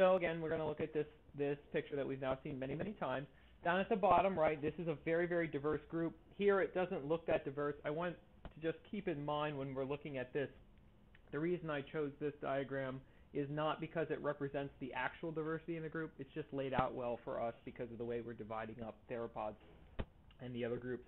So again, we're going to look at this this picture that we've now seen many, many times. Down at the bottom, right, this is a very, very diverse group. Here it doesn't look that diverse. I want to just keep in mind when we're looking at this, the reason I chose this diagram is not because it represents the actual diversity in the group. It's just laid out well for us because of the way we're dividing up theropods and the other groups.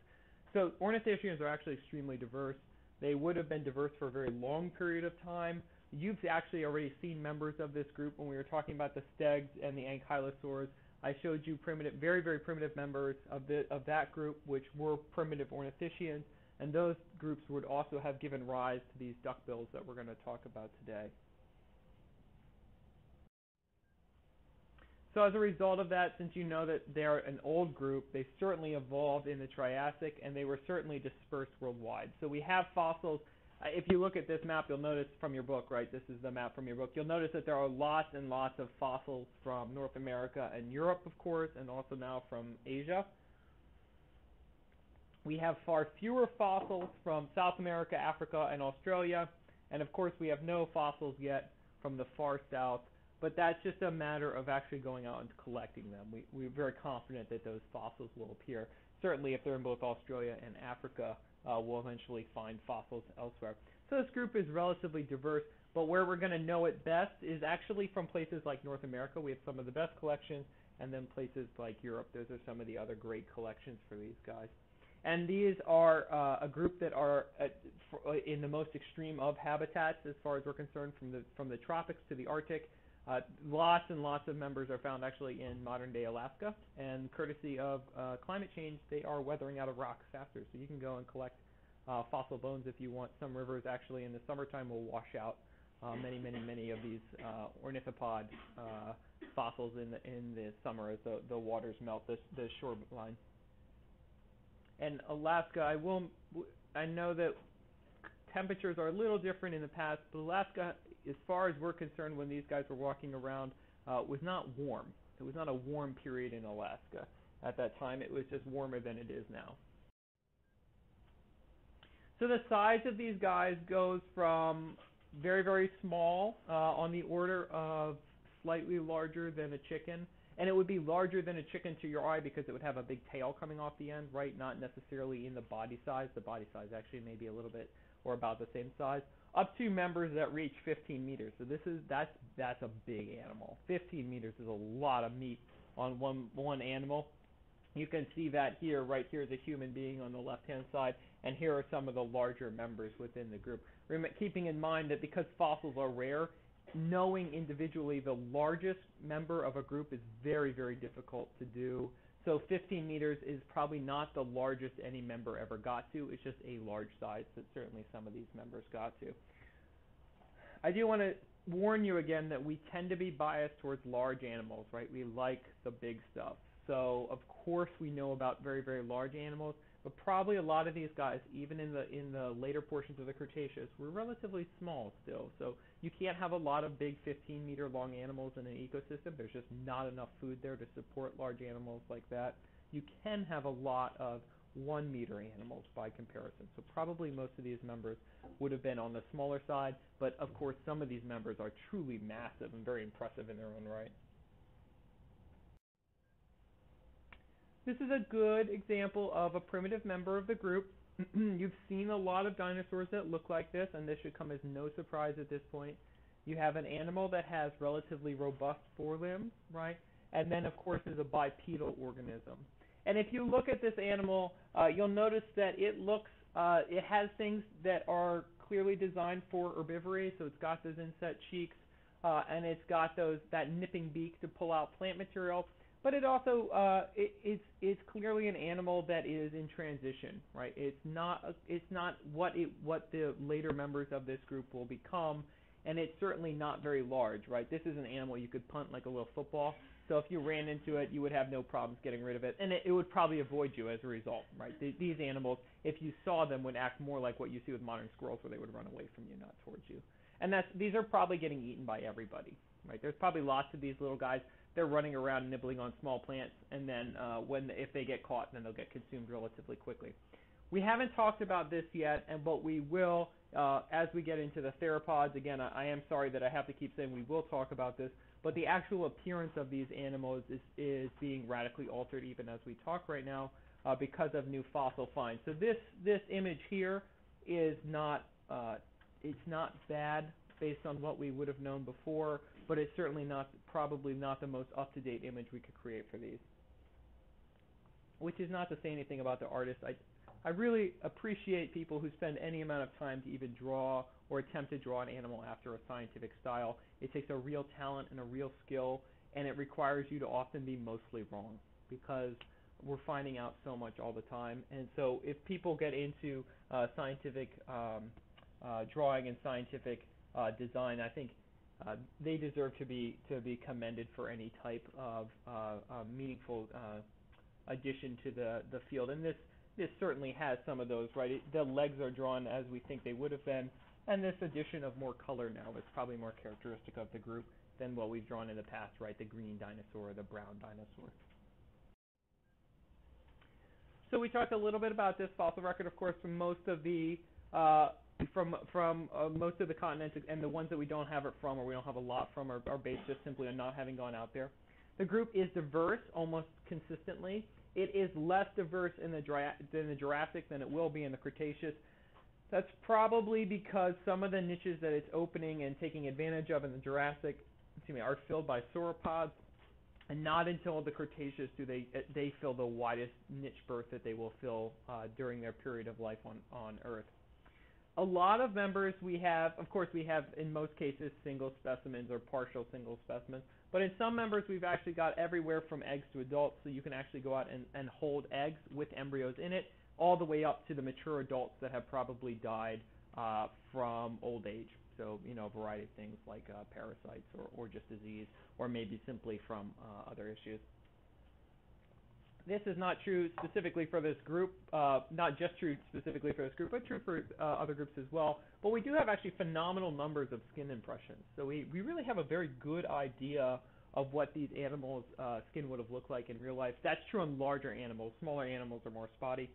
So ornithischians are actually extremely diverse. They would have been diverse for a very long period of time. You've actually already seen members of this group when we were talking about the stegs and the ankylosaurs. I showed you primitive, very, very primitive members of, the, of that group, which were primitive ornithischians, and those groups would also have given rise to these duckbills that we're going to talk about today. So as a result of that, since you know that they're an old group, they certainly evolved in the Triassic, and they were certainly dispersed worldwide. So we have fossils. Uh, if you look at this map, you'll notice from your book, right, this is the map from your book, you'll notice that there are lots and lots of fossils from North America and Europe, of course, and also now from Asia. We have far fewer fossils from South America, Africa, and Australia, and of course we have no fossils yet from the far south but that's just a matter of actually going out and collecting them. We, we're very confident that those fossils will appear. Certainly, if they're in both Australia and Africa, uh, we'll eventually find fossils elsewhere. So this group is relatively diverse, but where we're going to know it best is actually from places like North America. We have some of the best collections, and then places like Europe. Those are some of the other great collections for these guys. And these are uh, a group that are at, for, in the most extreme of habitats, as far as we're concerned, from the from the tropics to the Arctic. Uh, lots and lots of members are found actually in modern day Alaska, and courtesy of uh, climate change, they are weathering out of rocks faster. So you can go and collect uh, fossil bones if you want. Some rivers actually in the summertime will wash out uh, many, many, many of these uh, ornithopod uh, fossils in the in the summer as the the waters melt the the shoreline. And Alaska, I will, I know that temperatures are a little different in the past, but Alaska, as far as we're concerned, when these guys were walking around, uh, was not warm. It was not a warm period in Alaska at that time. It was just warmer than it is now. So the size of these guys goes from very, very small, uh, on the order of slightly larger than a chicken, and it would be larger than a chicken to your eye because it would have a big tail coming off the end, right? Not necessarily in the body size. The body size actually may be a little bit or about the same size, up to members that reach 15 meters. So this is that's that's a big animal. 15 meters is a lot of meat on one one animal. You can see that here, right here is a human being on the left-hand side, and here are some of the larger members within the group. Remember, keeping in mind that because fossils are rare, knowing individually the largest member of a group is very, very difficult to do. So 15 meters is probably not the largest any member ever got to. It's just a large size that certainly some of these members got to. I do want to warn you again that we tend to be biased towards large animals, right? We like the big stuff. So of course we know about very, very large animals, but probably a lot of these guys, even in the in the later portions of the Cretaceous, were relatively small still. So you can't have a lot of big 15 meter long animals in an ecosystem. There's just not enough food there to support large animals like that. You can have a lot of one meter animals by comparison. So probably most of these members would have been on the smaller side, but of course some of these members are truly massive and very impressive in their own right. This is a good example of a primitive member of the group. You've seen a lot of dinosaurs that look like this, and this should come as no surprise at this point. You have an animal that has relatively robust forelimbs, right? And then, of course, is a bipedal organism. And if you look at this animal, uh, you'll notice that it looks, uh, it has things that are clearly designed for herbivory. So it's got those inset cheeks, uh, and it's got those that nipping beak to pull out plant material but it also uh, it, it's it's clearly an animal that is in transition, right? It's not a, it's not what it what the later members of this group will become, and it's certainly not very large, right? This is an animal you could punt like a little football. So if you ran into it, you would have no problems getting rid of it, and it, it would probably avoid you as a result, right? Th- these animals, if you saw them, would act more like what you see with modern squirrels, where they would run away from you, not towards you. And that's these are probably getting eaten by everybody, right? There's probably lots of these little guys they're running around nibbling on small plants, and then uh, when if they get caught, then they'll get consumed relatively quickly. We haven't talked about this yet, and but we will uh, as we get into the theropods, again, I, I am sorry that I have to keep saying we will talk about this, but the actual appearance of these animals is, is being radically altered even as we talk right now uh, because of new fossil finds. So this this image here is not uh, it's not bad based on what we would have known before, but it's certainly not probably not the most up to date image we could create for these. Which is not to say anything about the artist. I I really appreciate people who spend any amount of time to even draw or attempt to draw an animal after a scientific style. It takes a real talent and a real skill, and it requires you to often be mostly wrong because we're finding out so much all the time. And so if people get into uh, scientific um, uh, drawing and scientific uh, design, I think uh, they deserve to be to be commended for any type of uh, uh, meaningful uh, addition to the the field. And this this certainly has some of those, right? It, the legs are drawn as we think they would have been, and this addition of more color now is probably more characteristic of the group than what we've drawn in the past, right? The green dinosaur or the brown dinosaur. So we talked a little bit about this fossil record, of course, from most of the uh, from from uh, most of the continents, and the ones that we don't have it from, or we don't have a lot from, are, are based just simply on not having gone out there. The group is diverse almost consistently. It is less diverse in the than the Jurassic than it will be in the Cretaceous. That's probably because some of the niches that it's opening and taking advantage of in the Jurassic, excuse me, are filled by sauropods, and not until the Cretaceous do they they fill the widest niche berth that they will fill uh, during their period of life on on Earth. A lot of members we have, of course, we have in most cases single specimens or partial single specimens, but in some members we've actually got everywhere from eggs to adults, so you can actually go out and, and hold eggs with embryos in it, all the way up to the mature adults that have probably died uh, from old age. So, you know, a variety of things like uh, parasites or, or just disease, or maybe simply from uh, other issues. This is not true specifically for this group, uh, not just true specifically for this group, but true for uh, other groups as well. But we do have actually phenomenal numbers of skin impressions. So we, we really have a very good idea of what these animals' uh, skin would have looked like in real life. That's true on larger animals. Smaller animals are more spotty.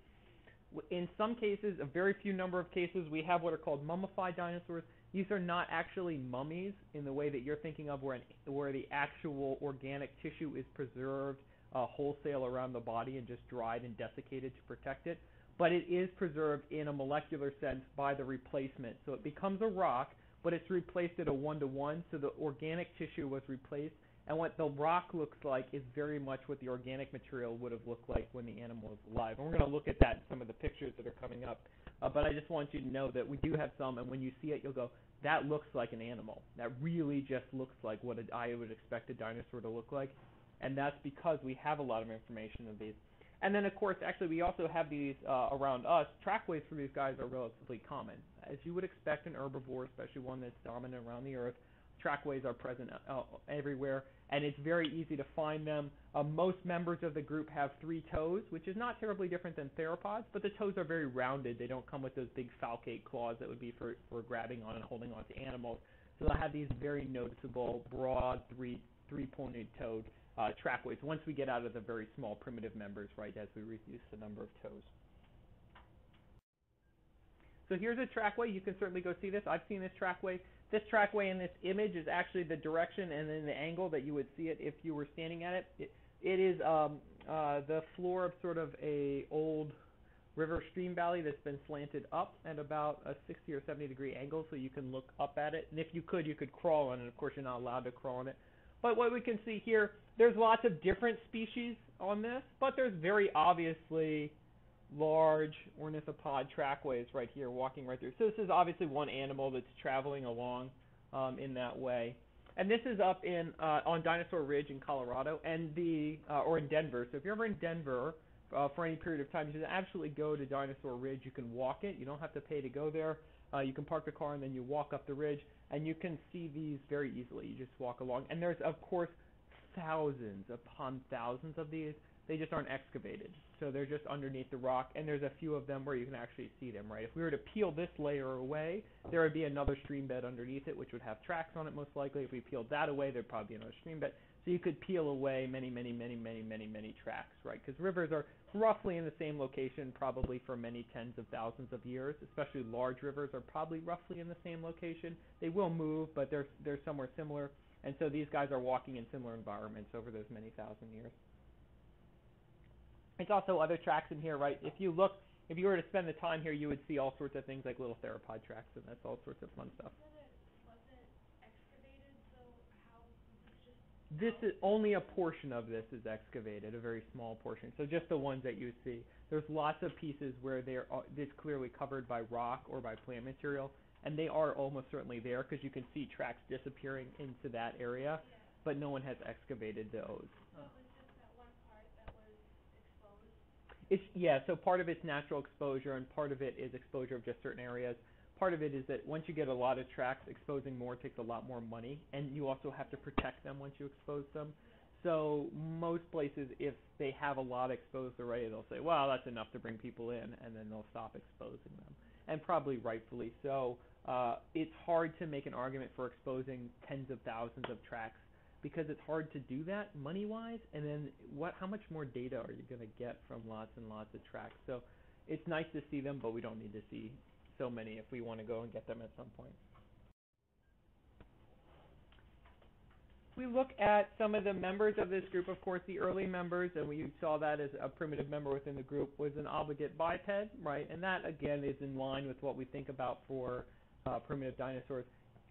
In some cases, a very few number of cases, we have what are called mummified dinosaurs. These are not actually mummies in the way that you're thinking of, where, an, where the actual organic tissue is preserved uh, wholesale around the body and just dried and desiccated to protect it. But it is preserved in a molecular sense by the replacement. So it becomes a rock, but it's replaced at a one to one. So the organic tissue was replaced. And what the rock looks like is very much what the organic material would have looked like when the animal was alive. And we're going to look at that in some of the pictures that are coming up. Uh, but I just want you to know that we do have some, and when you see it, you'll go, that looks like an animal. That really just looks like what I would expect a dinosaur to look like and that's because we have a lot of information of these. And then, of course, actually, we also have these uh, around us. Trackways for these guys are relatively common. As you would expect an herbivore, especially one that's dominant around the earth, trackways are present uh, everywhere, and it's very easy to find them. Uh, most members of the group have three toes, which is not terribly different than theropods, but the toes are very rounded. They don't come with those big falcate claws that would be for, for grabbing on and holding on to animals. So they'll have these very noticeable, broad, three three-pointed toed uh, trackways once we get out of the very small primitive members, right, as we reduce the number of toes. So here's a trackway. You can certainly go see this. I've seen this trackway. This trackway in this image is actually the direction and then the angle that you would see it if you were standing at it. It, it is um, uh, the floor of sort of a old river stream valley that's been slanted up at about a 60 or 70 degree angle so you can look up at it. And if you could, you could crawl on it. Of course, you're not allowed to crawl on it. But what we can see here, there's lots of different species on this, but there's very obviously large ornithopod trackways right here walking right through. So this is obviously one animal that's traveling along um, in that way. And this is up in uh, on Dinosaur Ridge in Colorado, and the uh, or in Denver. So if you're ever in Denver uh, for any period of time, you should absolutely go to Dinosaur Ridge. You can walk it. You don't have to pay to go there. Uh, you can park the car and then you walk up the ridge, and you can see these very easily. You just walk along, and there's of course thousands upon thousands of these. They just aren't excavated. So they're just underneath the rock, and there's a few of them where you can actually see them, right? If we were to peel this layer away, there would be another stream bed underneath it, which would have tracks on it most likely. If we peeled that away, there'd probably be another stream bed. So you could peel away many, many, many, many, many, many tracks, right? Because rivers are roughly in the same location, probably for many tens of thousands of years. Especially large rivers are probably roughly in the same location. They will move, but they're they're somewhere similar. And so these guys are walking in similar environments over those many thousand years. It's also other tracks in here, right? If you look, if you were to spend the time here, you would see all sorts of things like little theropod tracks, and that's all sorts of fun stuff. This is only a portion of this is excavated, a very small portion. So just the ones that you see. There's lots of pieces where they're uh, it's clearly covered by rock or by plant material, and they are almost certainly there because you can see tracks disappearing into that area, but no one has excavated those. It's yeah, so part of it's natural exposure and part of it is exposure of just certain areas. Part of it is that once you get a lot of tracks, exposing more takes a lot more money, and you also have to protect them once you expose them. So most places, if they have a lot exposed already, they'll say, "Well, that's enough to bring people in," and then they'll stop exposing them, and probably rightfully so. Uh, it's hard to make an argument for exposing tens of thousands of tracks because it's hard to do that money wise and then what how much more data are you going to get from lots and lots of tracks so it's nice to see them but we don't need to see so many if we want to go and get them at some point we look at some of the members of this group of course the early members and we saw that as a primitive member within the group was an obligate biped right? And that again is in line with what we think about for uh, primitive dinosaurs.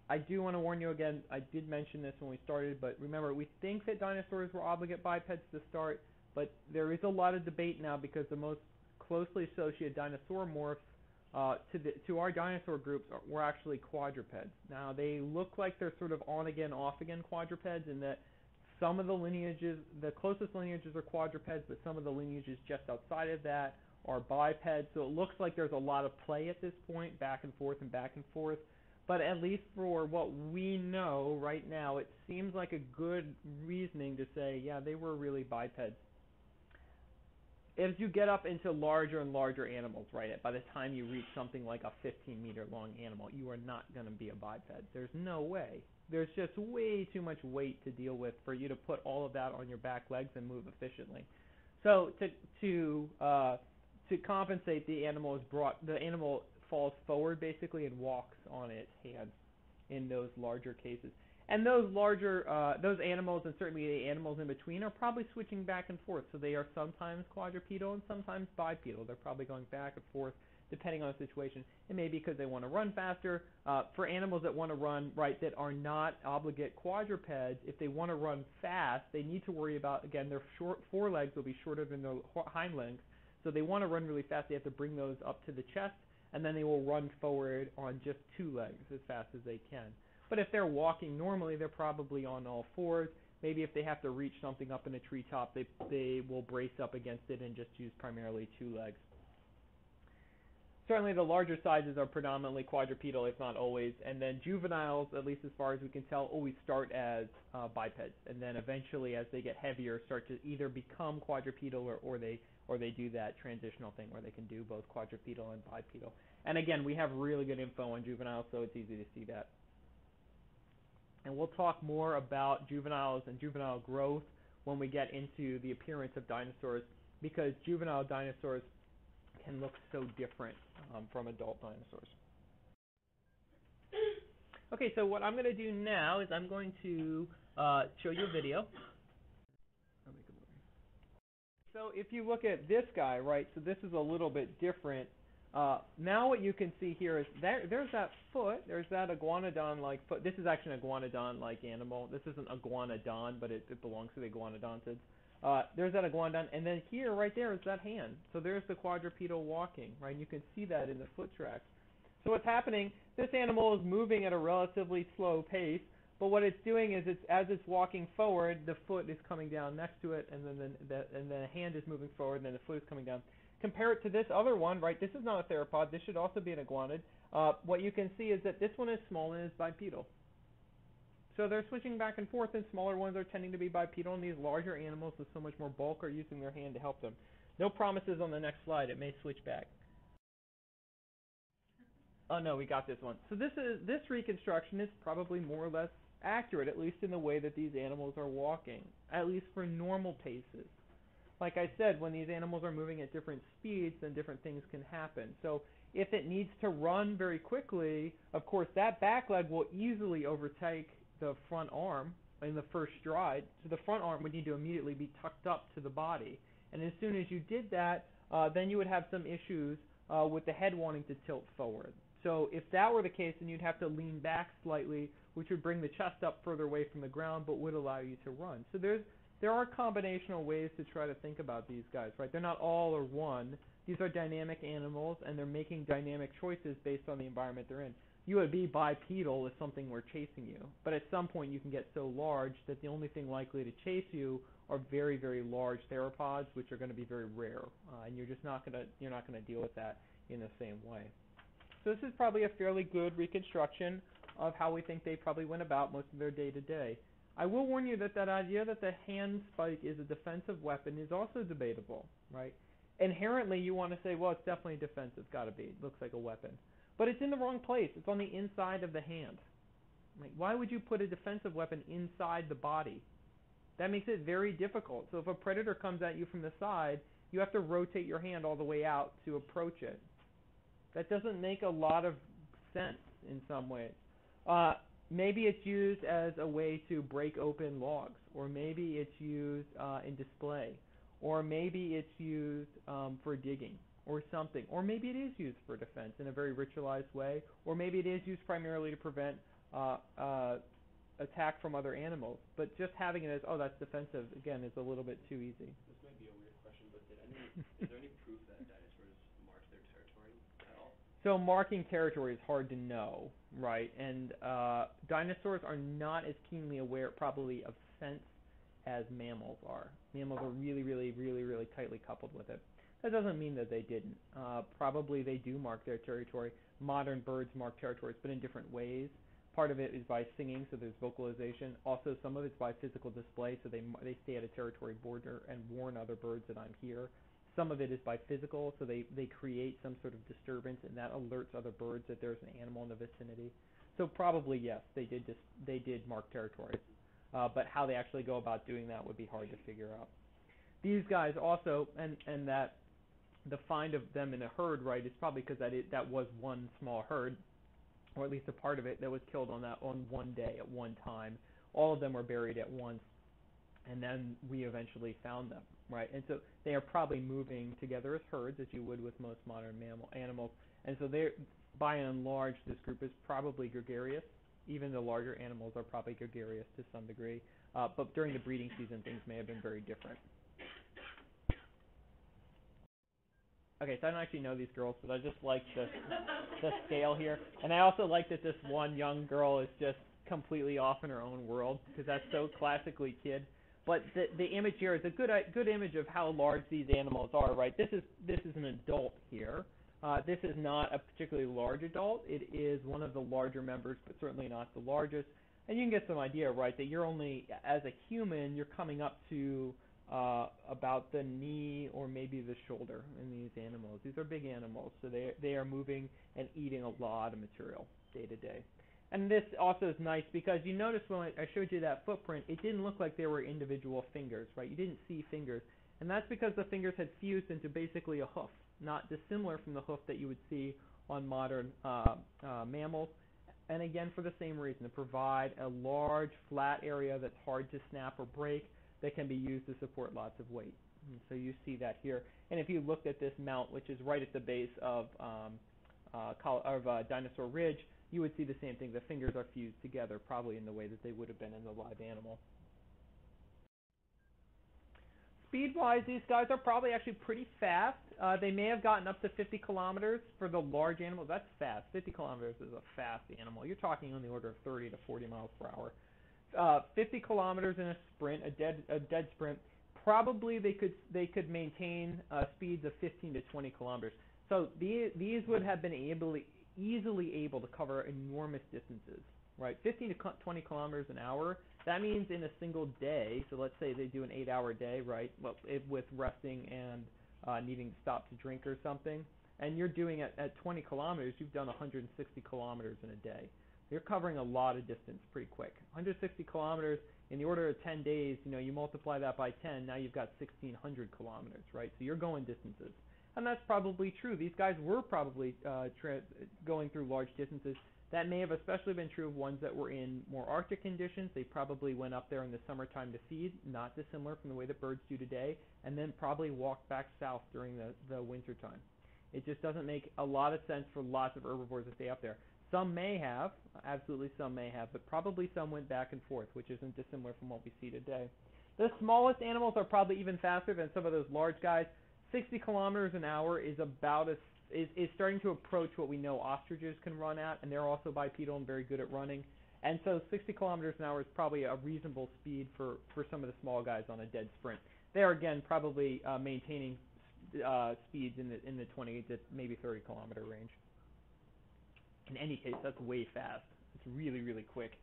I do want to warn you again, I did mention this when we started, but remember, we think that dinosaurs were obligate bipeds to start, but there is a lot of debate now because the most closely associated dinosaur morphs uh, to, the, to our dinosaur groups are, were actually quadrupeds. Now, they look like they're sort of on again, off again quadrupeds in that some of the lineages, the closest lineages are quadrupeds, but some of the lineages just outside of that are bipeds. So it looks like there's a lot of play at this point, back and forth and back and forth. But at least for what we know right now, it seems like a good reasoning to say, yeah, they were really bipeds. As you get up into larger and larger animals, right, by the time you reach something like a 15 meter long animal, you are not going to be a biped. There's no way. There's just way too much weight to deal with for you to put all of that on your back legs and move efficiently. So to to uh, to compensate, the animal is brought. The animal falls forward basically and walks on its hands in those larger cases. And those larger, uh, those animals and certainly the animals in between are probably switching back and forth. So they are sometimes quadrupedal and sometimes bipedal. They're probably going back and forth depending on the situation. It may be because they want to run faster. Uh, for animals that want to run, right, that are not obligate quadrupeds, if they want to run fast, they need to worry about, again, their short forelegs will be shorter than their hind legs. So they want to run really fast. They have to bring those up to the chest and then they will run forward on just two legs as fast as they can. But if they're walking normally, they're probably on all fours. Maybe if they have to reach something up in a treetop, they they will brace up against it and just use primarily two legs. Certainly, the larger sizes are predominantly quadrupedal, if not always. And then juveniles, at least as far as we can tell, always start as uh, bipeds, and then eventually, as they get heavier, start to either become quadrupedal or, or they or they do that transitional thing where they can do both quadrupedal and bipedal. And again, we have really good info on juveniles, so it's easy to see that. And we'll talk more about juveniles and juvenile growth when we get into the appearance of dinosaurs because juvenile dinosaurs can look so different um, from adult dinosaurs. Okay, so what I'm going to do now is I'm going to uh, show you a video. So if you look at this guy, right, so this is a little bit different. Uh, now what you can see here is there, there's that foot, there's that iguanodon-like foot. This is actually an iguanodon-like animal. This isn't iguanodon, but it, it belongs to the iguanodontids. Uh, there's that iguanodon, and then here, right there, is that hand. So there's the quadrupedal walking, right? You can see that in the foot tracks. So what's happening, this animal is moving at a relatively slow pace, but what it's doing is it's as it's walking forward, the foot is coming down next to it, and then the, the and the hand is moving forward, and then the foot is coming down. Compare it to this other one, right? This is not a theropod. This should also be an iguanid. Uh, what you can see is that this one is small and is bipedal. So they're switching back and forth, and smaller ones are tending to be bipedal, and these larger animals with so much more bulk are using their hand to help them. No promises on the next slide. It may switch back. Oh no, we got this one. So this is this reconstruction is probably more or less accurate, at least in the way that these animals are walking, at least for normal paces. Like I said, when these animals are moving at different speeds, then different things can happen. So if it needs to run very quickly, of course that back leg will easily overtake the front arm in the first stride. So the front arm would need to immediately be tucked up to the body. And as soon as you did that, uh, then you would have some issues uh, with the head wanting to tilt forward. So if that were the case, then you'd have to lean back slightly, which would bring the chest up further away from the ground, but would allow you to run. So there's there are combinational ways to try to think about these guys, right? They're not all or one. These are dynamic animals, and they're making dynamic choices based on the environment they're in. You would be bipedal if something were chasing you, but at some point you can get so large that the only thing likely to chase you are very, very large theropods, which are going to be very rare, uh, and you're just not going to you're not going to deal with that in the same way. So this is probably a fairly good reconstruction of how we think they probably went about most of their day to day. I will warn you that that idea that the hand spike is a defensive weapon is also debatable, right? Inherently, you want to say, well, it's definitely defensive, It's got to be. It looks like a weapon, but it's in the wrong place. It's on the inside of the hand. Like, why would you put a defensive weapon inside the body? That makes it very difficult. So if a predator comes at you from the side, you have to rotate your hand all the way out to approach it. That doesn't make a lot of sense in some ways. Uh, maybe it's used as a way to break open logs, or maybe it's used uh, in display, or maybe it's used um, for digging or something, or maybe it is used for defense in a very ritualized way, or maybe it is used primarily to prevent uh, uh, attack from other animals. But just having it as oh that's defensive again is a little bit too easy. This might be a weird question, but did any, is there any proof that dinosaurs marked their territory at all? So marking territory is hard to know, right? And uh, dinosaurs are not as keenly aware, probably, of sense as mammals are. Mammals are really, really, really, really tightly coupled with it. That doesn't mean that they didn't. Uh, probably they do mark their territory. Modern birds mark territories, but in different ways. Part of it is by singing, so there's vocalization. Also, some of it's by physical display, so they they stay at a territory border and warn other birds that I'm here. Some of it is by physical, so they they create some sort of disturbance, and that alerts other birds that there's an animal in the vicinity. So probably yes, they did dis- they did mark territories, uh, but how they actually go about doing that would be hard to figure out. These guys also, and and that the find of them in a herd, right, is probably because that it, that was one small herd or at least a part of it that was killed on that on one day at one time. All of them were buried at once, and then we eventually found them, right? And so they are probably moving together as herds, as you would with most modern mammal animals. And so they're, by and large, this group is probably gregarious. Even the larger animals are probably gregarious to some degree. Uh, but during the breeding season, things may have been very different. Okay, so I don't actually know these girls, but I just like the the scale here, and I also like that this one young girl is just completely off in her own world because that's so classically kid. But the the image here is a good good image of how large these animals are, right? This is this is an adult here. Uh, this is not a particularly large adult. It is one of the larger members, but certainly not the largest. And you can get some idea, right, that you're only as a human, you're coming up to uh, about the knee or maybe the shoulder in these animals. These are big animals, so they they are moving and eating a lot of material day to day. And this also is nice because you notice when I showed you that footprint, it didn't look like there were individual fingers, right? You didn't see fingers, and that's because the fingers had fused into basically a hoof, not dissimilar from the hoof that you would see on modern uh, uh, mammals. And again, for the same reason, to provide a large flat area that's hard to snap or break that can be used to support lots of weight. And so you see that here. And if you looked at this mount, which is right at the base of um, uh, of uh, Dinosaur Ridge, you would see the same thing. The fingers are fused together, probably in the way that they would have been in the live animal. Speed-wise, these guys are probably actually pretty fast. Uh, they may have gotten up to 50 kilometers for the large animal. That's fast. 50 kilometers is a fast animal. You're talking on the order of 30 to 40 miles per hour uh, 50 kilometers in a sprint, a dead a dead sprint, probably they could they could maintain uh, speeds of 15 to 20 kilometers. So these these would have been able easily able to cover enormous distances. right? 15 to 20 kilometers an hour. That means in a single day. So let's say they do an eight-hour day, right? Well, it, with resting and uh, needing to stop to drink or something, and you're doing it at 20 kilometers, you've done 160 kilometers in a day. You're covering a lot of distance pretty quick. 160 kilometers in the order of 10 days, you know, you multiply that by 10, now you've got 1600 kilometers, right? So you're going distances. And that's probably true. These guys were probably uh, tra- going through large distances. That may have especially been true of ones that were in more Arctic conditions. They probably went up there in the summertime to feed, not dissimilar from the way that birds do today, and then probably walked back south during the, the winter time. It just doesn't make a lot of sense for lots of herbivores to stay up there. Some may have, absolutely some may have, but probably some went back and forth, which isn't dissimilar from what we see today. The smallest animals are probably even faster than some of those large guys. 60 kilometers an hour is about as is, is starting to approach what we know ostriches can run at, and they're also bipedal and very good at running. And so 60 kilometers an hour is probably a reasonable speed for, for some of the small guys on a dead sprint. They are again probably uh, maintaining uh, speeds in the in the 20 to maybe 30 kilometer range. In any case, that's way fast. It's really really quick.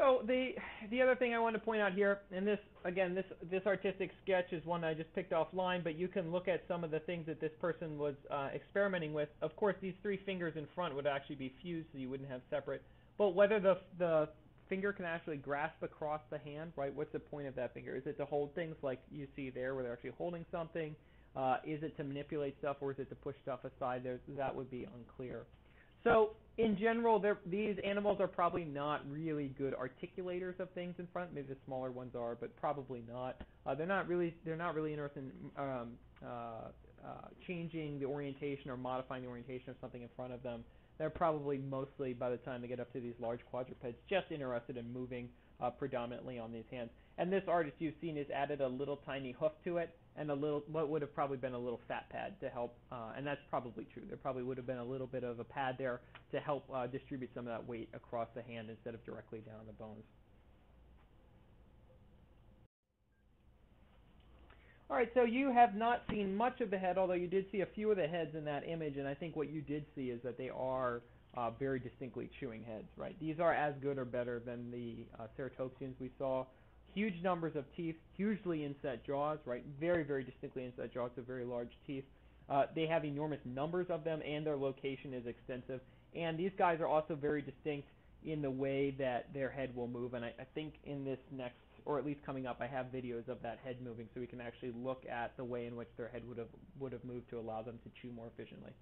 So the the other thing I want to point out here, and this again, this this artistic sketch is one I just picked offline, but you can look at some of the things that this person was uh, experimenting with. Of course, these three fingers in front would actually be fused, so you wouldn't have separate. But whether the the finger can actually grasp across the hand, right? What's the point of that finger? Is it to hold things like you see there, where they're actually holding something? Uh, is it to manipulate stuff, or is it to push stuff aside? There, that would be unclear. So in general, these animals are probably not really good articulators of things in front. Maybe the smaller ones are, but probably not. Uh, they're not really they're not really interested in um, uh, uh, changing the orientation or modifying the orientation of something in front of them. They're probably mostly by the time they get up to these large quadrupeds, just interested in moving uh, predominantly on these hands. And this artist you've seen has added a little tiny hoof to it and a little what would have probably been a little fat pad to help uh, and that's probably true. There probably would have been a little bit of a pad there to help uh, distribute some of that weight across the hand instead of directly down the bones. All right so you have not seen much of the head although you did see a few of the heads in that image and i think what you did see is that they are uh, very distinctly chewing heads right? These are as good or better than the uh, ceratopsians we saw huge numbers of teeth, hugely inset jaws, right? Very, very distinctly inset jaws, so very large teeth. Uh, they have enormous numbers of them, and their location is extensive. And these guys are also very distinct in the way that their head will move. And I, I think in this next, or at least coming up, I have videos of that head moving, so we can actually look at the way in which their head would have would have moved to allow them to chew more efficiently.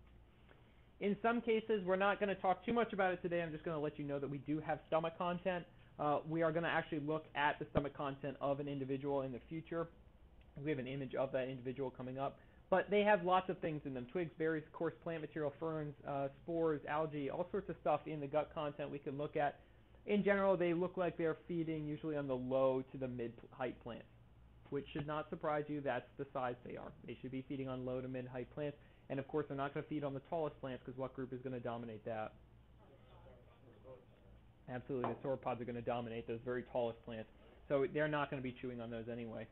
In some cases, we're not going to talk too much about it today. I'm just going to let you know that we do have stomach content. Uh, we are going to actually look at the stomach content of an individual in the future. We have an image of that individual coming up. But they have lots of things in them twigs, berries, coarse plant material, ferns, uh, spores, algae, all sorts of stuff in the gut content we can look at. In general, they look like they're feeding usually on the low to the mid height plants, which should not surprise you. That's the size they are. They should be feeding on low to mid height plants. And of course, they're not going to feed on the tallest plants because what group is going to dominate that? Absolutely, the sauropods are going to dominate those very tallest plants. So they're not going to be chewing on those anyway.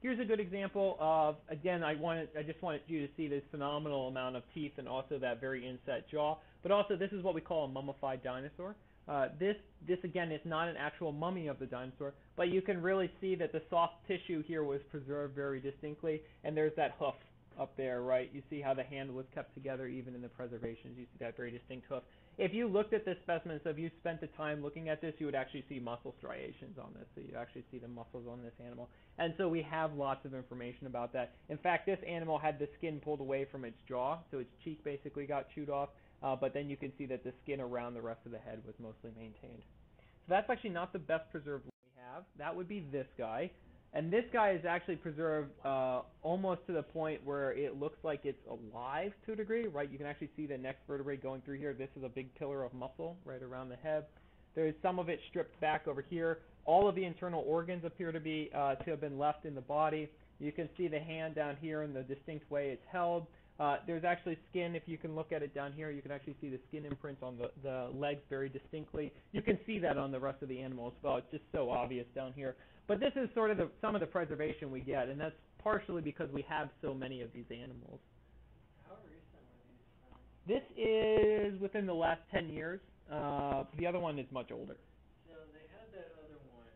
Here's a good example of, again, I wanted, I just wanted you to see this phenomenal amount of teeth and also that very inset jaw. But also, this is what we call a mummified dinosaur. Uh, this, this again is not an actual mummy of the dinosaur, but you can really see that the soft tissue here was preserved very distinctly, and there's that hoof up there, right? You see how the hand was kept together even in the preservations. You see that very distinct hoof. If you looked at this specimen, so if you spent the time looking at this, you would actually see muscle striations on this. So you actually see the muscles on this animal. And so we have lots of information about that. In fact, this animal had the skin pulled away from its jaw, so its cheek basically got chewed off. Uh, but then you can see that the skin around the rest of the head was mostly maintained. So that's actually not the best preserved one we have. That would be this guy. And this guy is actually preserved uh, almost to the point where it looks like it's alive to a degree, right? You can actually see the next vertebrae going through here. This is a big pillar of muscle right around the head. There's some of it stripped back over here. All of the internal organs appear to be uh, to have been left in the body. You can see the hand down here in the distinct way it's held. Uh, there's actually skin, if you can look at it down here, you can actually see the skin imprints on the, the legs very distinctly. You can see that on the rest of the animal as well. It's just so obvious down here. But this is sort of the, some of the preservation we get, and that's partially because we have so many of these animals. How recent were these found? This is within the last ten years. Uh, the other one is much older. So they had that other one.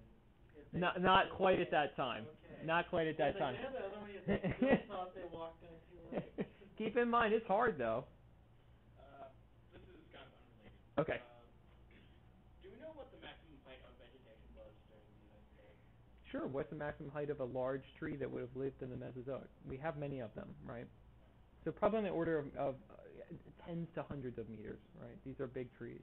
Not not quite at that time. Okay. Not quite at that time. They had that other one, they still thought they walked on two legs. Keep in mind, it's hard though. Uh, this is kind of unrelated. Okay. Um, do we know what the maximum height of vegetation was during the Mesozoic? Sure. What's the maximum height of a large tree that would have lived in the Mesozoic? We have many of them, right? So probably in the order of, of uh, tens to hundreds of meters, right? These are big trees.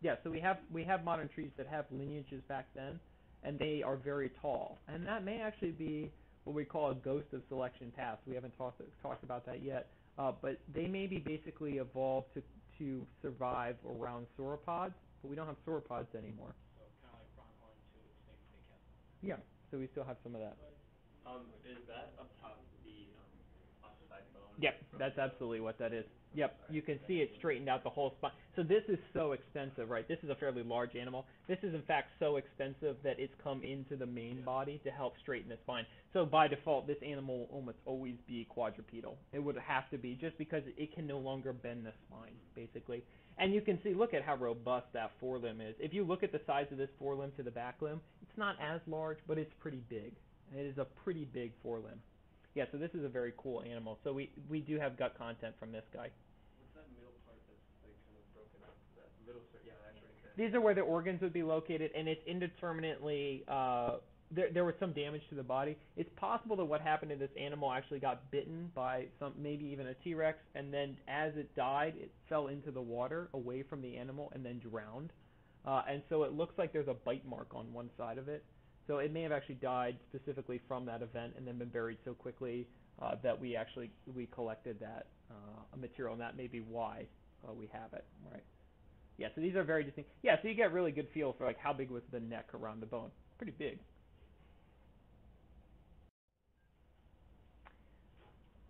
Yeah. So we have we have modern trees that have lineages back then, and they are very tall, and that may actually be what we call a ghost of selection past. We haven't talked talked about that yet, uh, but they may be basically evolved to to survive around sauropods, but we don't have sauropods anymore. So kind of like pronghorn to extinct big cat. Yeah. So we still have some of that. Um, is that up top the, um, ossified bone? Yep, that's absolutely what that is. Yep, you can see it straightened out the whole spine. So this is so extensive, right? This is a fairly large animal. This is in fact so extensive that it's come into the main body to help straighten the spine. So by default, this animal will almost always be quadrupedal. It would have to be just because it can no longer bend the spine, basically. And you can see, look at how robust that forelimb is. If you look at the size of this forelimb to the back limb, it's not as large, but it's pretty big. It is a pretty big forelimb. Yeah, so this is a very cool animal. So we we do have gut content from this guy. What's that middle part that's like kind of broken up? That yeah, that's right there. These are where the organs would be located, and it's indeterminately. Uh, there there was some damage to the body. It's possible that what happened to this animal actually got bitten by some, maybe even a T-Rex, and then as it died, it fell into the water away from the animal and then drowned. Uh, and so it looks like there's a bite mark on one side of it. So it may have actually died specifically from that event and then been buried so quickly uh, that we actually we collected that uh, material, and that may be why uh, we have it, right? Yeah, so these are very distinct. Yeah, so you get really good feel for like how big was the neck around the bone. Pretty big.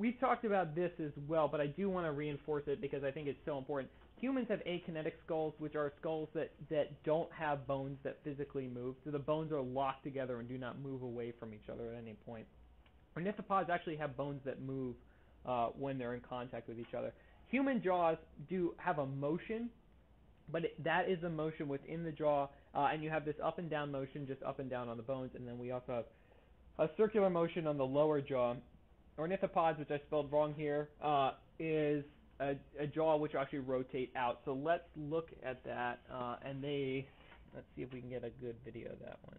We've talked about this as well, but I do want to reinforce it because I think it's so important. Humans have akinetic skulls, which are skulls that, that don't have bones that physically move. So the bones are locked together and do not move away from each other at any point. Ornithopods actually have bones that move uh, when they're in contact with each other. Human jaws do have a motion, but it, that is a motion within the jaw, uh, and you have this up and down motion, just up and down on the bones, and then we also have a circular motion on the lower jaw. Ornithopods, which I spelled wrong here, uh, is a, a jaw which actually rotate out. So let's look at that, uh, and they, let's see if we can get a good video of that one.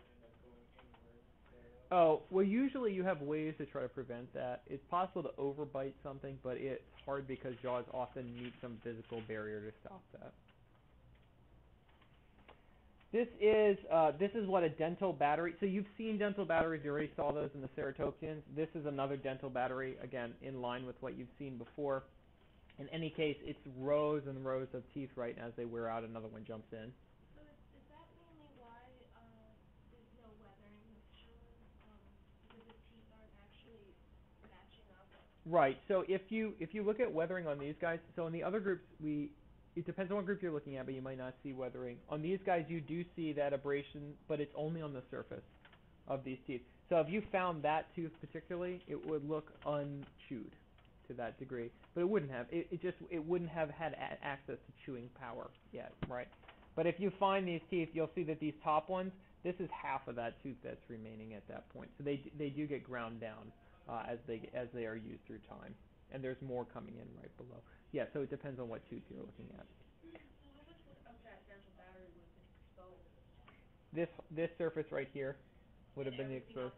End up going inward there. Oh, well, usually you have ways to try to prevent that. It's possible to overbite something, but it's hard because jaws often meet some physical barrier to stop that. This is uh, this is what a dental battery. So you've seen dental batteries. You already saw those in the ceratopsians. This is another dental battery, again in line with what you've seen before. In any case, it's rows and rows of teeth right as they wear out. Another one jumps in. So is, is that mainly why, uh, there's no weathering with Sean, um, because the teeth aren't actually matching up? Right. So if you if you look at weathering on these guys, so in the other groups we it depends on what group you're looking at, but you might not see weathering. On these guys you do see that abrasion, but it's only on the surface of these teeth. So if you found that tooth particularly, it would look unchewed to that degree, but it wouldn't have. It, it just it wouldn't have had a- access to chewing power yet, right? But if you find these teeth, you'll see that these top ones, this is half of that tooth that's remaining at that point. So they they do get ground down uh, as they as they are used through time, and there's more coming in right below. Yeah, so it depends on what tooth you're looking at. This this surface right here would have been the exposed.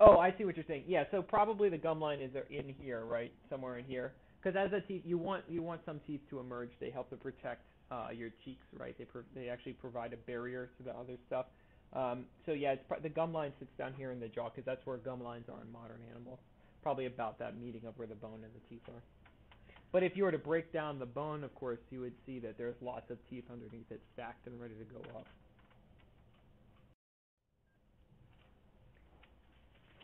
Oh, I see what you're saying. Yeah, so probably the gum line is in here, right, somewhere in here. Because as a teeth, you want you want some teeth to emerge. They help to protect uh, your cheeks, right? They pro- they actually provide a barrier to the other stuff. Um, so yeah, it's pro- the gum line sits down here in the jaw because that's where gum lines are in modern animals. Probably about that meeting of where the bone and the teeth are. But if you were to break down the bone, of course, you would see that there's lots of teeth underneath it, stacked and ready to go up.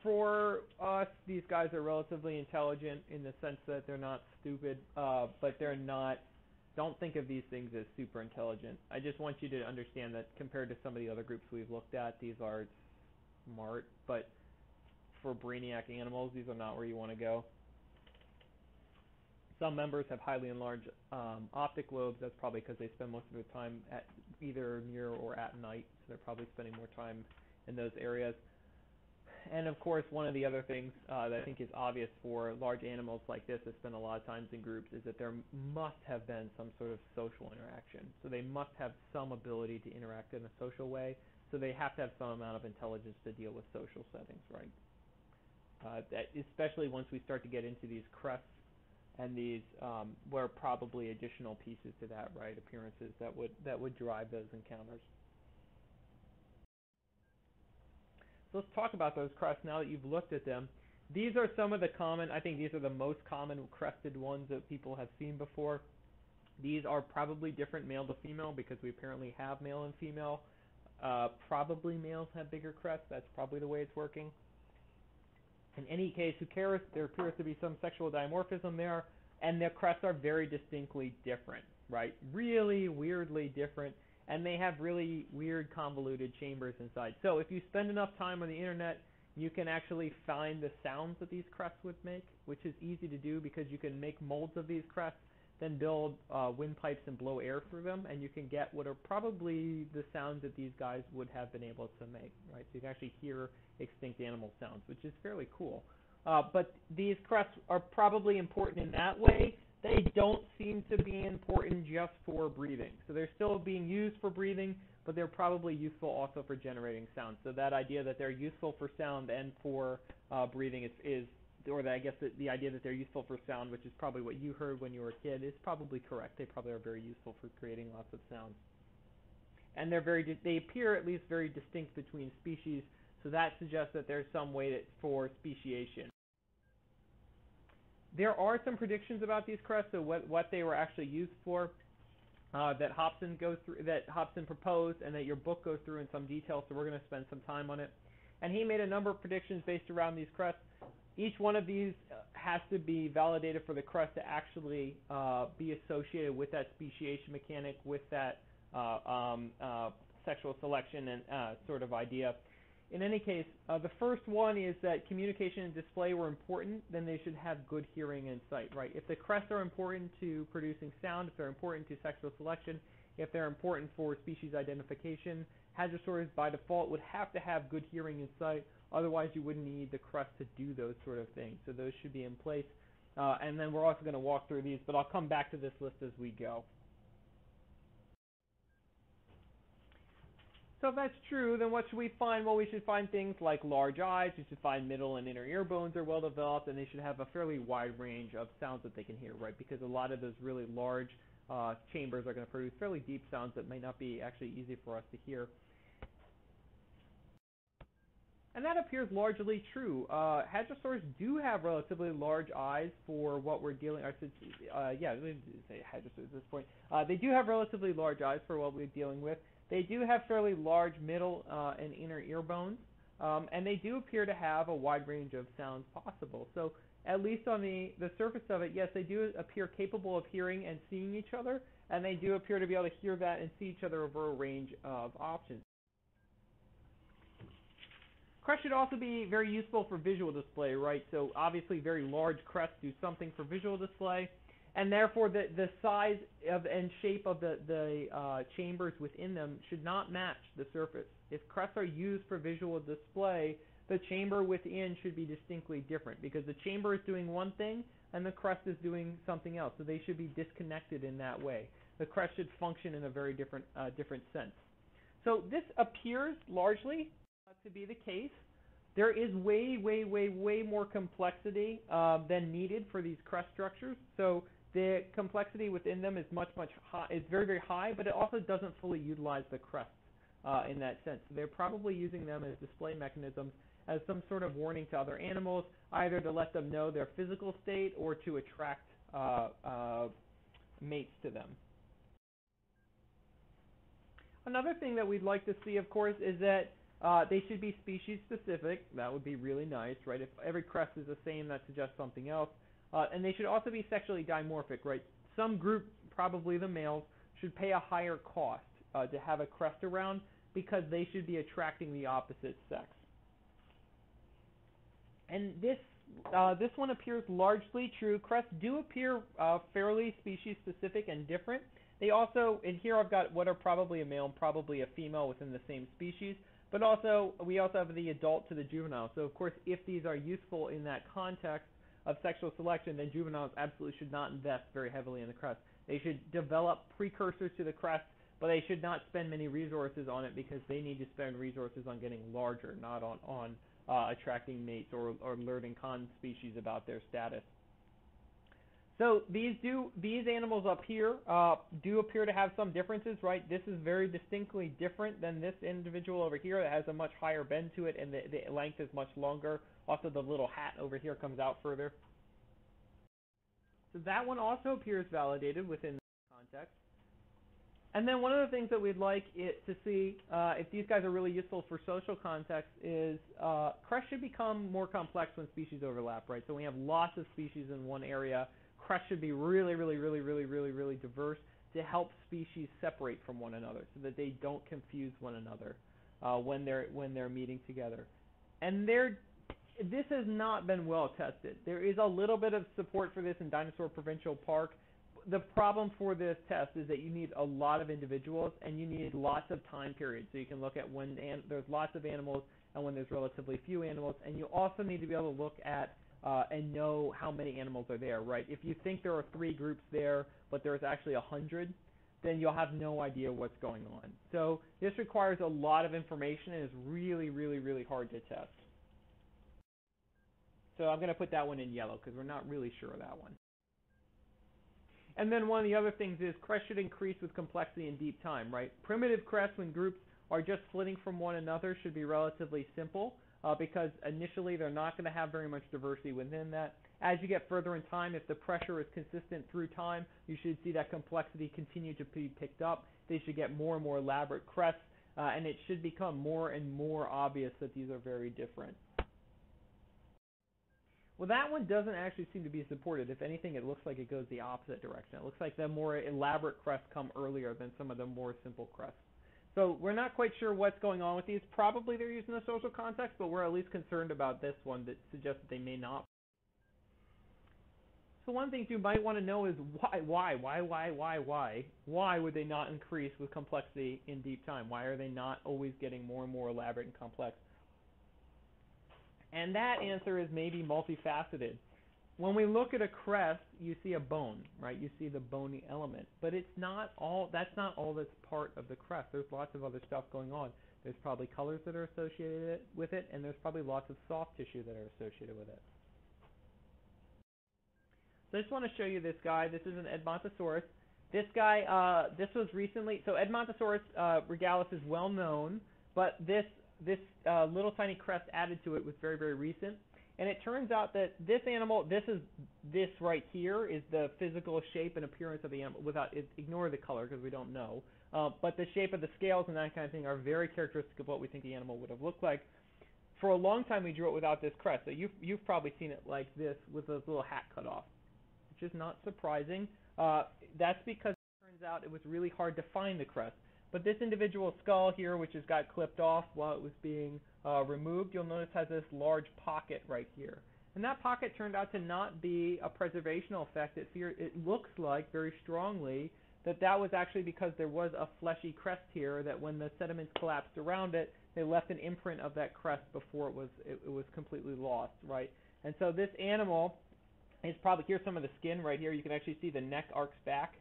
for us, these guys are relatively intelligent in the sense that they're not stupid, uh, but they're not don't think of these things as super intelligent. I just want you to understand that compared to some of the other groups we've looked at, these are smart, but for brainiac animals, these are not where you want to go. Some members have highly enlarged um, optic lobes. That's probably because they spend most of their time at either near or at night, so they're probably spending more time in those areas. And of course, one of the other things uh, that I think is obvious for large animals like this that spend a lot of times in groups is that there must have been some sort of social interaction. So they must have some ability to interact in a social way. So they have to have some amount of intelligence to deal with social settings, right? Uh, that especially once we start to get into these crests and these um, were probably additional pieces to that, right? Appearances that would that would drive those encounters. So let's talk about those crests now that you've looked at them. These are some of the common, I think these are the most common crested ones that people have seen before. These are probably different male to female because we apparently have male and female. Uh, probably males have bigger crests. That's probably the way it's working. In any case, who cares? There appears to be some sexual dimorphism there, and their crests are very distinctly different, right? Really weirdly different, and they have really weird convoluted chambers inside. So if you spend enough time on the internet, you can actually find the sounds that these crests would make, which is easy to do because you can make molds of these crests, then build uh, windpipes and blow air through them, and you can get what are probably the sounds that these guys would have been able to make, right? So you can actually hear extinct animal sounds, which is fairly cool. Uh, but these crests are probably important in that way. They don't seem to be important just for breathing. So they're still being used for breathing, but they're probably useful also for generating sound. So that idea that they're useful for sound and for uh, breathing is, is or that I guess the, the idea that they're useful for sound, which is probably what you heard when you were a kid, is probably correct. They probably are very useful for creating lots of sounds. And they're very, they appear at least very distinct between species, so that suggests that there's some way to, for speciation. There are some predictions about these crests, so what, what they were actually used for, uh, that Hopson goes through, that Hopson proposed, and that your book goes through in some detail. So we're going to spend some time on it. And he made a number of predictions based around these crests. Each one of these uh, has to be validated for the crest to actually uh, be associated with that speciation mechanic, with that uh, um, uh, sexual selection and uh, sort of idea. In any case, uh, the first one is that communication and display were important, then they should have good hearing and sight, right? If the crests are important to producing sound, if they're important to sexual selection, if they're important for species identification, hadrosaurs by default would have to have good hearing and sight, otherwise you wouldn't need the crest to do those sort of things. So those should be in place. Uh, and then we're also going to walk through these, but I'll come back to this list as we go. So if that's true, then what should we find? Well, we should find things like large eyes, we should find middle and inner ear bones are well developed, and they should have a fairly wide range of sounds that they can hear, right? Because a lot of those really large uh, chambers are going to produce fairly deep sounds that may not be actually easy for us to hear. And that appears largely true. Uh, hadrosaurs do have relatively large eyes for what we're dealing. Or, uh, yeah, let me say hadrosaurs at this point. Uh, they do have relatively large eyes for what we're dealing with. They do have fairly large middle uh, and inner ear bones, um, and they do appear to have a wide range of sounds possible. So at least on the, the surface of it, yes, they do appear capable of hearing and seeing each other, and they do appear to be able to hear that and see each other over a range of options. Crests should also be very useful for visual display, right? So obviously very large crests do something for visual display and therefore the the size of and shape of the the uh, chambers within them should not match the surface. If crests are used for visual display, the chamber within should be distinctly different because the chamber is doing one thing and the crest is doing something else. So they should be disconnected in that way. The crest should function in a very different uh, different sense. So this appears largely uh, to be the case. There is way, way, way, way more complexity uh, than needed for these crest structures. So the complexity within them is much, much high. Very, very high, but it also doesn't fully utilize the crests uh, in that sense. They're probably using them as display mechanisms as some sort of warning to other animals, either to let them know their physical state or to attract uh, uh, mates to them. Another thing that we'd like to see, of course, is that uh, they should be species specific. That would be really nice, right? If every crest is the same, that suggests something else. Uh, and they should also be sexually dimorphic, right? Some group probably the males, should pay a higher cost uh, to have a crest around because they should be attracting the opposite sex. And this uh, this one appears largely true. Crests do appear uh, fairly species specific and different. They also, and here I've got what are probably a male and probably a female within the same species, but also we also have the adult to the juvenile. So of course, if these are useful in that context of sexual selection, then juveniles absolutely should not invest very heavily in the crest. They should develop precursors to the crest, but they should not spend many resources on it because they need to spend resources on getting larger, not on on uh, attracting mates or, or alerting con species about their status. So these do these animals up here uh, do appear to have some differences, right? This is very distinctly different than this individual over here that has a much higher bend to it, and the, the length is much longer. Also, the little hat over here comes out further. So that one also appears validated within the context. And then one of the things that we'd like it to see, uh, if these guys are really useful for social context, is uh, crests should become more complex when species overlap, right? So we have lots of species in one area. Crests should be really, really, really, really, really, really diverse to help species separate from one another, so that they don't confuse one another uh, when they're when they're meeting together. And they're this has not been well tested. There is a little bit of support for this in Dinosaur Provincial Park, the problem for this test is that you need a lot of individuals and you need lots of time periods. So you can look at when an- there's lots of animals and when there's relatively few animals, and you also need to be able to look at uh, and know how many animals are there, right? If you think there are three groups there, but there's actually a hundred, then you'll have no idea what's going on. So this requires a lot of information and is really, really, really hard to test. So I'm going to put that one in yellow because we're not really sure of that one. And then one of the other things is crests should increase with complexity and deep time, right? Primitive crests, when groups are just splitting from one another, should be relatively simple uh, because initially they're not going to have very much diversity within that. As you get further in time, if the pressure is consistent through time, you should see that complexity continue to be picked up. They should get more and more elaborate crests, uh, and it should become more and more obvious that these are very different. Well, that one doesn't actually seem to be supported. If anything, it looks like it goes the opposite direction. It looks like the more elaborate crests come earlier than some of the more simple crests. So we're not quite sure what's going on with these. Probably they're in a social context, but we're at least concerned about this one that suggests that they may not. So one thing you might want to know is why, why, why, why, why, why? Why would they not increase with complexity in deep time? Why are they not always getting more and more elaborate and complex? And that answer is maybe multifaceted. When we look at a crest, you see a bone, right? You see the bony element, but it's not all. That's not all that's part of the crest. There's lots of other stuff going on. There's probably colors that are associated with it, and there's probably lots of soft tissue that are associated with it. So I just want to show you this guy. This is an Edmontosaurus. This guy, uh, this was recently. So Edmontosaurus uh, regalis is well known, but this this uh, little tiny crest added to it was very, very recent. And it turns out that this animal, this is this right here, is the physical shape and appearance of the animal. Without it, ignore the color because we don't know, uh, but the shape of the scales and that kind of thing are very characteristic of what we think the animal would have looked like. For a long time, we drew it without this crest. So you've you've probably seen it like this with a little hat cut off, which is not surprising. Uh, that's because it turns out it was really hard to find the crest. But this individual skull here, which has got clipped off while it was being uh, removed, you'll notice has this large pocket right here. And that pocket turned out to not be a preservational effect. It, it looks like very strongly that that was actually because there was a fleshy crest here that when the sediments collapsed around it, they left an imprint of that crest before it was it, it was completely lost, right? And so this animal is probably here's some of the skin right here. You can actually see the neck arcs back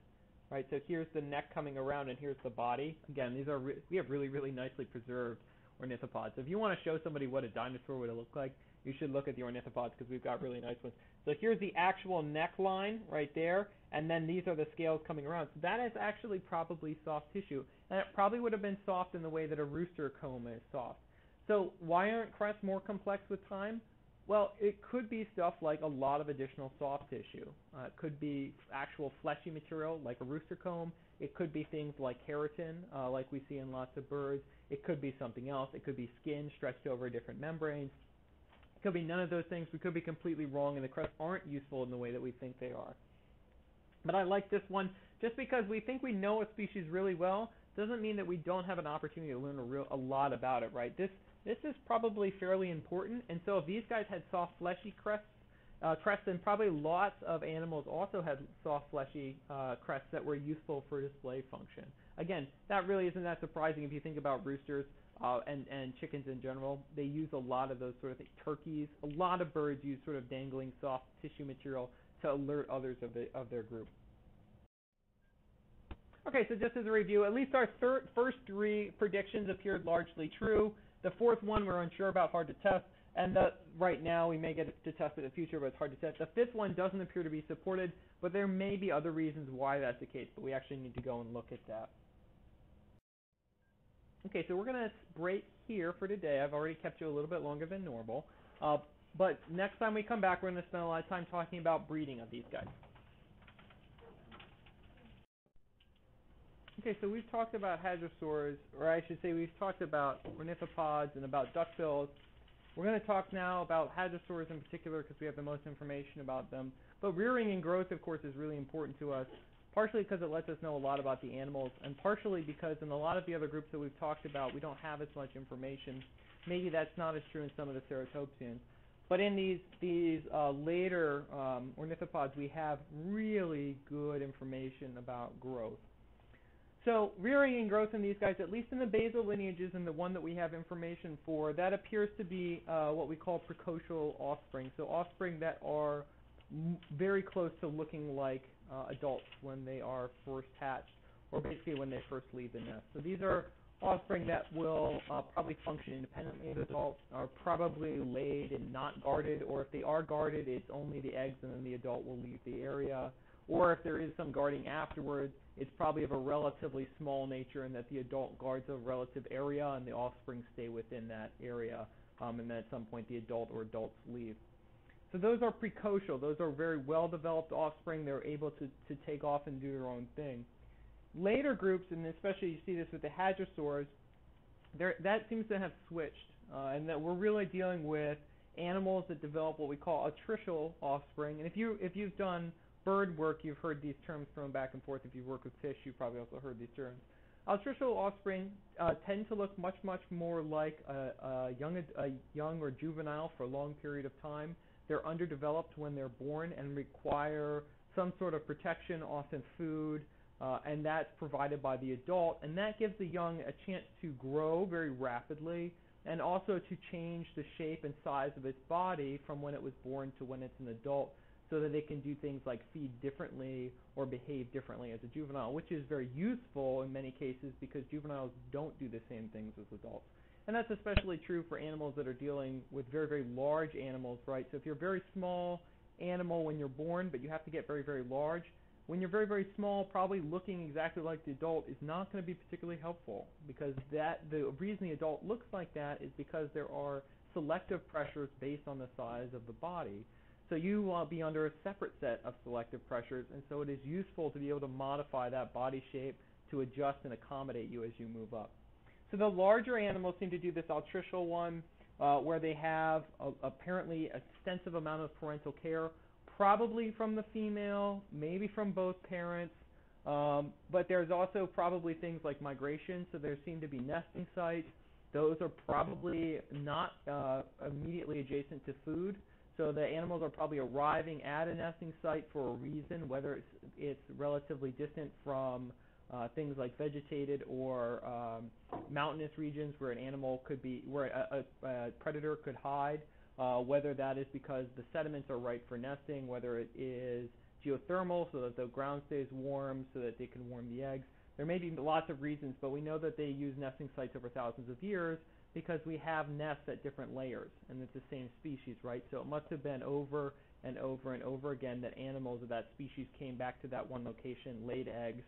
right? So here's the neck coming around, and here's the body. Again, these are re- we have really really nicely preserved ornithopods. So if you want to show somebody what a dinosaur would have looked like, you should look at the ornithopods because we've got really nice ones. So here's the actual neckline right there, and then these are the scales coming around. So that is actually probably soft tissue, and it probably would have been soft in the way that a rooster comb is soft. So why aren't crests more complex with time? Well, it could be stuff like a lot of additional soft tissue. Uh, it could be actual fleshy material like a rooster comb. It could be things like keratin, uh, like we see in lots of birds. It could be something else. It could be skin stretched over different membranes. It could be none of those things. We could be completely wrong, and the crests aren't useful in the way that we think they are. But I like this one just because we think we know a species really well doesn't mean that we don't have an opportunity to learn a real a lot about it, right? This this is probably fairly important, and so if these guys had soft fleshy crests, uh, crests, then probably lots of animals also had soft fleshy uh, crests that were useful for display function. Again, that really isn't that surprising if you think about roosters uh, and and chickens in general. They use a lot of those sort of things. Turkeys, a lot of birds use sort of dangling soft tissue material to alert others of the of their group. Okay, so just as a review, at least our first three predictions appeared largely true. The fourth one we're unsure about, hard to test, and the, right now we may get to test it in the future, but it's hard to test. The fifth one doesn't appear to be supported, but there may be other reasons why that's the case, but we actually need to go and look at that. Okay, so we're going to break here for today. I've already kept you a little bit longer than normal. Uh, but next time we come back, we're going to spend a lot of time talking about breeding of these guys. Okay, so we've talked about hadrosaurs, or I should say we've talked about ornithopods and about duckbills. We're going to talk now about hadrosaurs in particular because we have the most information about them. But rearing and growth, of course, is really important to us partially because it lets us know a lot about the animals, and partially because in a lot of the other groups that we've talked about, we don't have as much information. Maybe that's not as true in some of the ceratopsians. But in these these uh, later um, ornithopods, we have really good information about growth. So rearing and growth in these guys, at least in the basal lineages and the one that we have information for, that appears to be uh, what we call precocial offspring. So offspring that are very close to looking like uh, adults when they are first hatched, or basically when they first leave the nest. So these are offspring that will uh, probably function independently of adults, are probably laid and not guarded, or if they are guarded, it's only the eggs and then the adult will leave the area. Or if there is some guarding afterwards, it's probably of a relatively small nature in that the adult guards a relative area and the offspring stay within that area, um, and then at some point the adult or adults leave. So those are precocial. Those are very well-developed offspring. They're able to, to take off and do their own thing. Later groups, and especially you see this with the hadrosaurs, there that seems to have switched, uh, and that we're really dealing with animals that develop what we call altricial offspring. And if you if you've done bird work, you've heard these terms thrown back and forth. If you've worked with fish, you've probably also heard these terms. Altricial offspring uh, tend to look much much more like a, a young a young or juvenile for a long period of time. They're underdeveloped when they're born and require some sort of protection, often food, uh, and that's provided by the adult. And that gives the young a chance to grow very rapidly and also to change the shape and size of its body from when it was born to when it's an adult so that they can do things like feed differently or behave differently as a juvenile, which is very useful in many cases because juveniles don't do the same things as adults. And that's especially true for animals that are dealing with very, very large animals, right? So if you're a very small animal when you're born, but you have to get very, very large, when you're very, very small, probably looking exactly like the adult is not going to be particularly helpful because that the reason the adult looks like that is because there are selective pressures based on the size of the body. So you will be under a separate set of selective pressures, and so it is useful to be able to modify that body shape to adjust and accommodate you as you move up. So the larger animals seem to do this altricial one, uh, where they have a, apparently extensive amount of parental care, probably from the female, maybe from both parents. Um, but there's also probably things like migration, so there seem to be nesting sites. Those are probably not uh, immediately adjacent to food. So the animals are probably arriving at a nesting site for a reason, whether it's, it's relatively distant from uh, things like vegetated or um, mountainous regions where an animal could be, where a, a, a predator could hide, uh, whether that is because the sediments are right for nesting, whether it is geothermal so that the ground stays warm so that they can warm the eggs. There may be lots of reasons, but we know that they use nesting sites over thousands of years because we have nests at different layers, and it's the same species, right? So it must have been over and over and over again that animals of that species came back to that one location, laid eggs,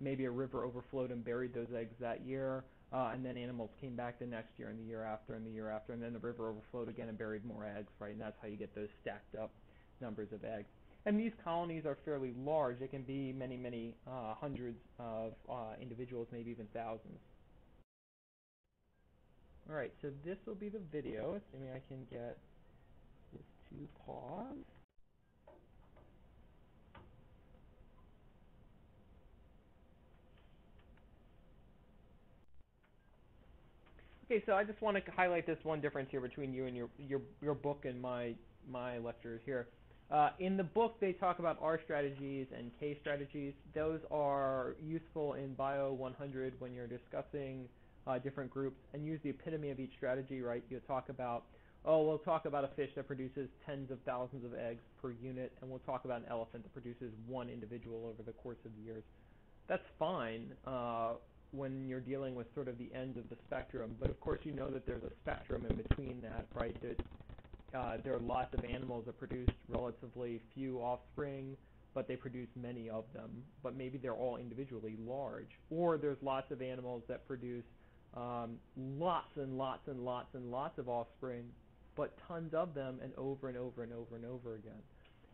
maybe a river overflowed and buried those eggs that year, uh, and then animals came back the next year and the year after and the year after, and then the river overflowed again and buried more eggs, right? And that's how you get those stacked up numbers of eggs. And these colonies are fairly large. They can be many, many uh, hundreds of uh, individuals, maybe even thousands. Alright, so this will be the video, assuming I can get this to pause. Okay, so I just want to highlight this one difference here between you and your your your book and my my lectures here. Uh, in the book, they talk about R strategies and K strategies. Those are useful in Bio 100 when you're discussing uh, different groups and use the epitome of each strategy, right? You'll talk about, oh, we'll talk about a fish that produces tens of thousands of eggs per unit, and we'll talk about an elephant that produces one individual over the course of years. That's fine uh, when you're dealing with sort of the ends of the spectrum, but of course you know that there's a spectrum in between that, right? Uh, there are lots of animals that produce relatively few offspring, but they produce many of them. But maybe they're all individually large. Or there's lots of animals that produce um, lots and lots and lots and lots of offspring, but tons of them and over and over and over and over again.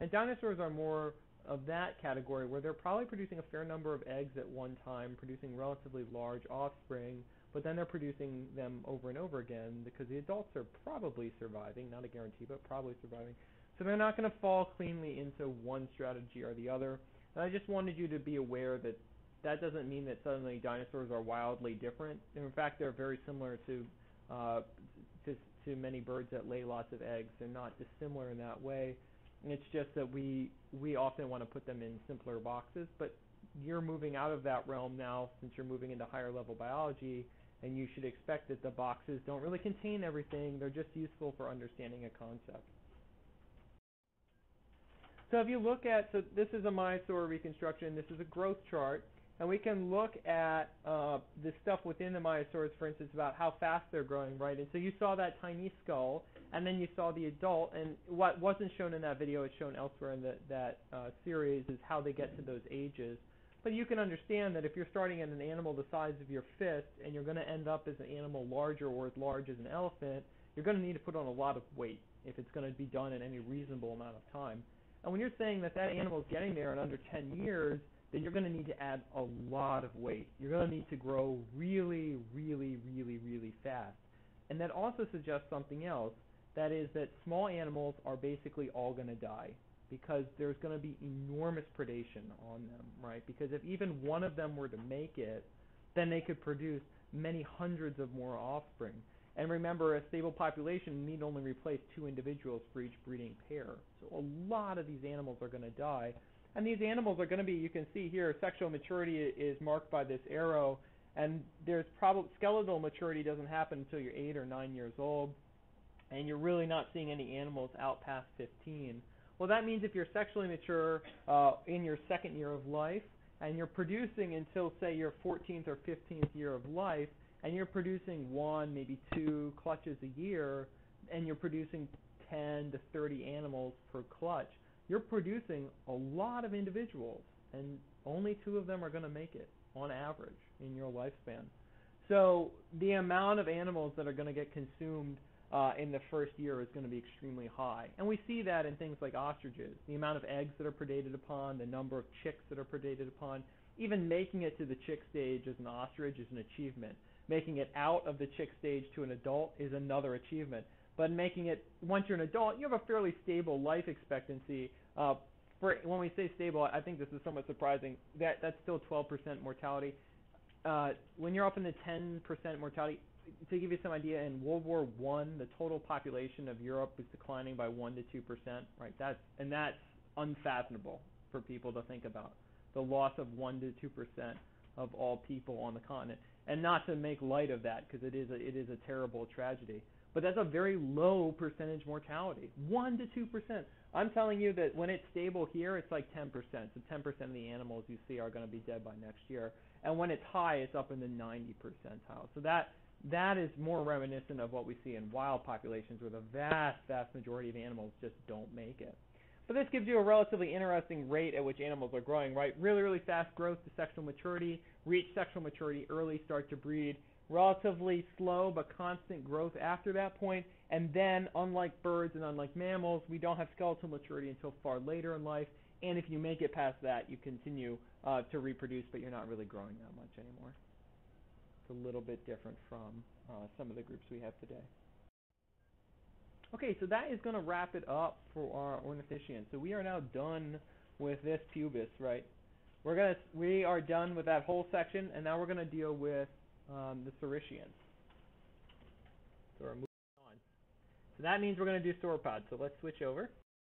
And dinosaurs are more of that category where they're probably producing a fair number of eggs at one time, producing relatively large offspring, but then they're producing them over and over again because the adults are probably surviving, not a guarantee, but probably surviving. So they're not going to fall cleanly into one strategy or the other. And I just wanted you to be aware that that doesn't mean that suddenly dinosaurs are wildly different. In fact, they're very similar to uh, to, to many birds that lay lots of eggs. They're not dissimilar in that way. And it's just that we we often want to put them in simpler boxes, but you're moving out of that realm now since you're moving into higher level biology and you should expect that the boxes don't really contain everything. They're just useful for understanding a concept. So if you look at, so this is a Maiasaur reconstruction, this is a growth chart, and we can look at uh, the stuff within the Maiasaurs, for instance, about how fast they're growing, right? And so you saw that tiny skull, and then you saw the adult, and what wasn't shown in that video, it's shown elsewhere in the, that uh, series, is how they get to those ages. But you can understand that if you're starting at an animal the size of your fist and you're going to end up as an animal larger or as large as an elephant, you're going to need to put on a lot of weight if it's going to be done in any reasonable amount of time. And when you're saying that that animal is getting there in under 10 years, then you're going to need to add a lot of weight. You're going to need to grow really, really, really, really fast. And that also suggests something else. That is that small animals are basically all going to die because there's going to be enormous predation on them, right? Because if even one of them were to make it, then they could produce many hundreds of more offspring. And remember, a stable population need only replace two individuals for each breeding pair. So a lot of these animals are going to die. And these animals are going to be, you can see here, sexual maturity is marked by this arrow. And there's probably skeletal maturity doesn't happen until you're eight or nine years old. And you're really not seeing any animals out past 15. Well, that means if you're sexually mature uh, in your second year of life, and you're producing until, say, your 14th or 15th year of life, and you're producing one, maybe two clutches a year, and you're producing 10 to 30 animals per clutch, you're producing a lot of individuals, and only two of them are going to make it on average in your lifespan. So the amount of animals that are going to get consumed uh, in the first year is going to be extremely high. And we see that in things like ostriches. The amount of eggs that are predated upon, the number of chicks that are predated upon, even making it to the chick stage as an ostrich is an achievement. Making it out of the chick stage to an adult is another achievement. But making it, once you're an adult, you have a fairly stable life expectancy. Uh, for when we say stable, I think this is somewhat surprising. That that's still 12% mortality. Uh, when you're up in the 10% mortality, to give you some idea, in World War One, the total population of Europe was declining by one to two percent. Right, that's and that's unfathomable for people to think about. The loss of one to two percent of all people on the continent, and not to make light of that because it is a, it is a terrible tragedy. But that's a very low percentage mortality, one to two percent. I'm telling you that when it's stable here, it's like 10%. So 10% of the animals you see are going to be dead by next year. And when it's high, it's up in the 90 percentile. So that that is more reminiscent of what we see in wild populations where the vast, vast majority of animals just don't make it. But this gives you a relatively interesting rate at which animals are growing, right? Really, really fast growth to sexual maturity, reach sexual maturity early, start to breed, relatively slow but constant growth after that point, and then, unlike birds and unlike mammals, we don't have skeletal maturity until far later in life, and if you make it past that, you continue uh, to reproduce, but you're not really growing that much anymore. It's a little bit different from uh, some of the groups we have today. Okay, so that is going to wrap it up for our ornithischians. So we are now done with this pubis, right? We're gonna we are done with that whole section, and now we're going to deal with um, the saurischians. So we're moving on. So that means we're going to do sauropods. So let's switch over.